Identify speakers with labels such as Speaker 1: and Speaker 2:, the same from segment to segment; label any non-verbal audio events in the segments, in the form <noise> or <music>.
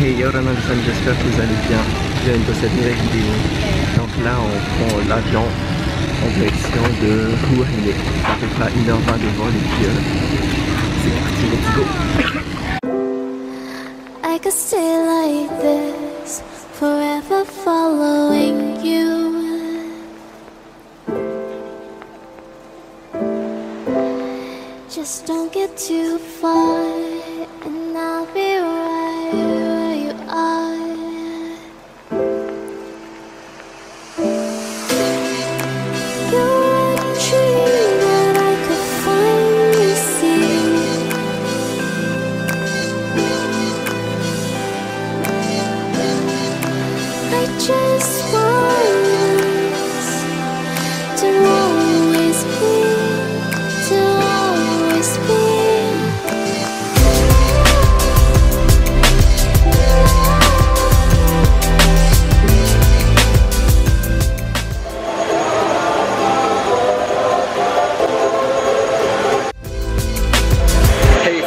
Speaker 1: Hey Yorana les j'espère que vous allez bien. Bienvenue dans cette nouvelle vidéo. Donc là on prend l'avion en direction de Rouhane. Ça fait pas 1h20 de vol et puis euh, c'est parti, let's go.
Speaker 2: I could stay like this, forever following you. Just don't get too far,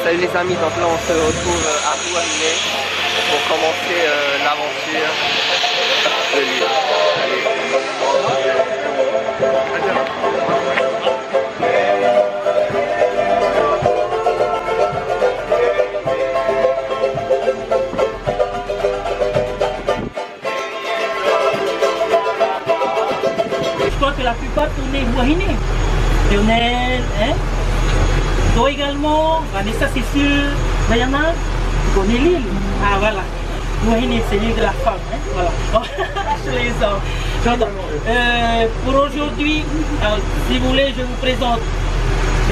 Speaker 1: salut les amis, donc là on se retrouve euh, à Rouhane pour commencer euh, l'aventure
Speaker 3: tournaient Wahine. Lionel, hein? Toi également, Vanessa c'est sûr, Diana, tu connais l'île. Ah voilà. Wahine c'est l'île de la femme, hein? Voilà. <laughs> je les euh, pour aujourd'hui, euh, si vous voulez, je vous présente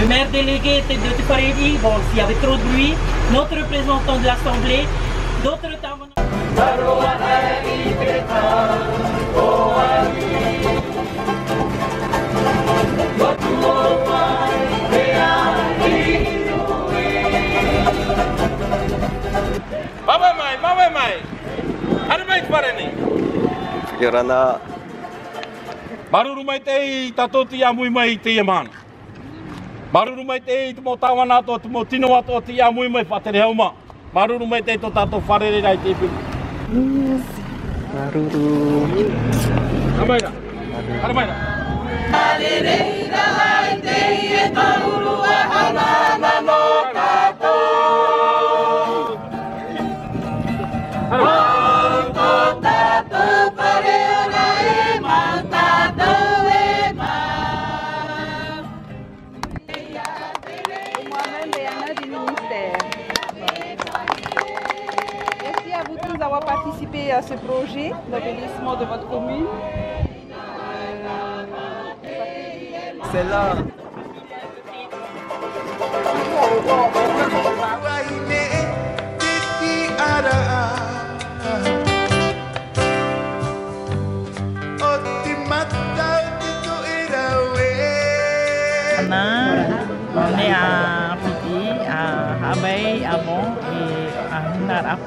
Speaker 3: le maire délégué de Tifaredi, bon, s'il y avait trop de bruit, notre représentant de l'Assemblée, d'autres intervenants.
Speaker 4: Mawe mai, mawe mai. Mai pare ni?
Speaker 1: Yorana,
Speaker 4: Maruru mai te i tato ti amui mai te ia mana. Maruru mai te i tumo tawana ato, tumo tino ato ti amui mai whatere hauma. Maruru mai te i to tato wharere rai te.
Speaker 1: Maruru.
Speaker 4: Amai ra. Ano
Speaker 5: d'avoir participé à ce projet d'embellissement de votre commune.
Speaker 1: C'est là.
Speaker 3: On est à à Abeille, à Bon et à.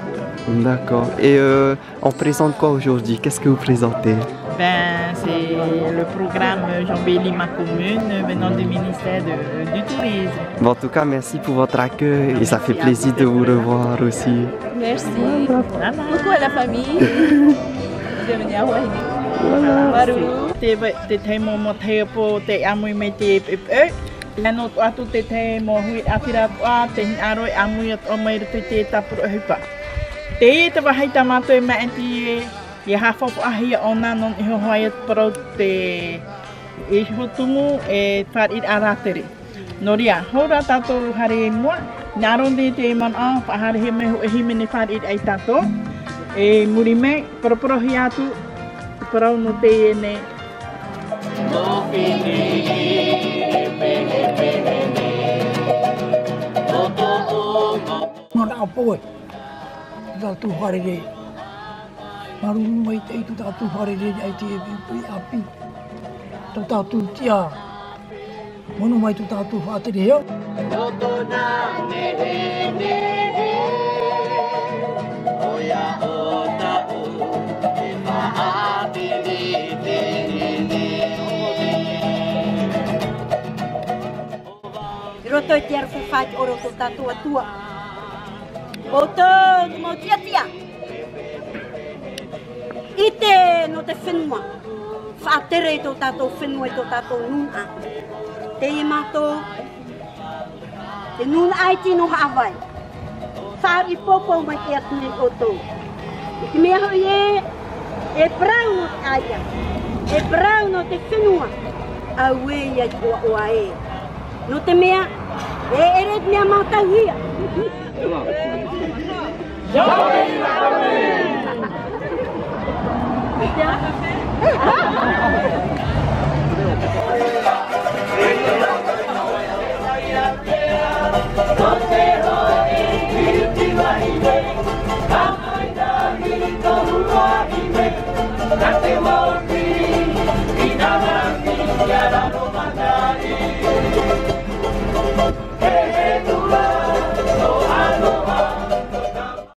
Speaker 1: D'accord. Et euh, on présente quoi aujourd'hui? Qu'est-ce que vous présentez?
Speaker 3: Ben, c'est le programme J'embellis ma commune venant du ministère de- du Tourisme.
Speaker 1: Bon, en tout cas, merci pour votre accueil et ça fait plaisir de vous revoir aussi.
Speaker 5: Merci.
Speaker 3: Voilà.
Speaker 5: Coucou à la famille <laughs> de venir à Wahine. Baru.
Speaker 3: Ano no atu te te mo hui atira a te hin aroi a mui at o mai rutu te tapuro hupa. Te e te wahai ta e ma enti e e hafop ahi o nā non iho hoi at parau te e hotungu e whar ir a rātere. Nori a haura tātou hare e mua, nā ronde te e man a whahare he mehu e hime ne whar ir ai tātou. E muri me, paraparo hi atu, parau no te e ne.
Speaker 6: Mokini, mokini, e poe. Da tu hare re. Maru mai te tu da tu hare ai te api. Ta ta tu tia. Mono mai tu ta tu hare re. Ta na.
Speaker 7: Roto te ar fai o roto tatu atua. O to mo tia tia. I te no te whenua. Whaatere i tō tātou whenua i tō tātou nuna. Te i mātou, te nuna ai tino haawai. Whaari popo mai te atu nei o tō. I te mea hoi e, e brau no te aia. E brau no te whenua. Au e ia i oa oa e. No te mea, Eres mi amataguía. Yo soy la No te rodees.